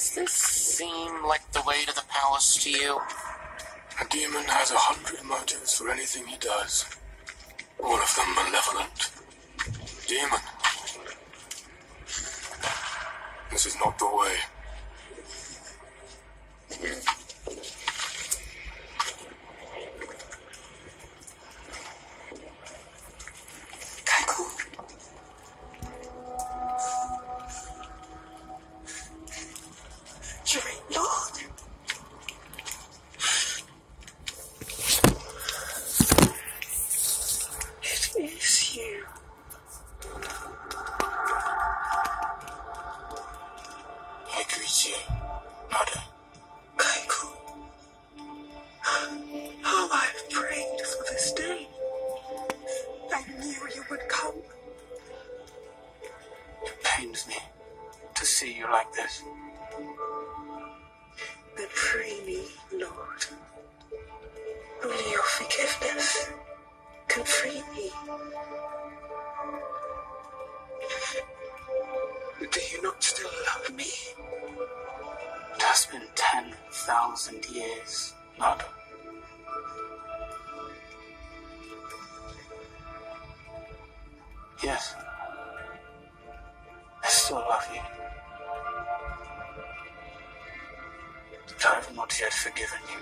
Does this seem like the way to the palace to you? A demon has a hundred motives for anything he does. All of them malevolent. Demon. This is not the way. I greet you, Nada. Kaiko. How I've prayed for this day. I knew you would come. It pains me to see you like this. 10,000 years, Nada. Yes. I still love you. But I have not yet forgiven you.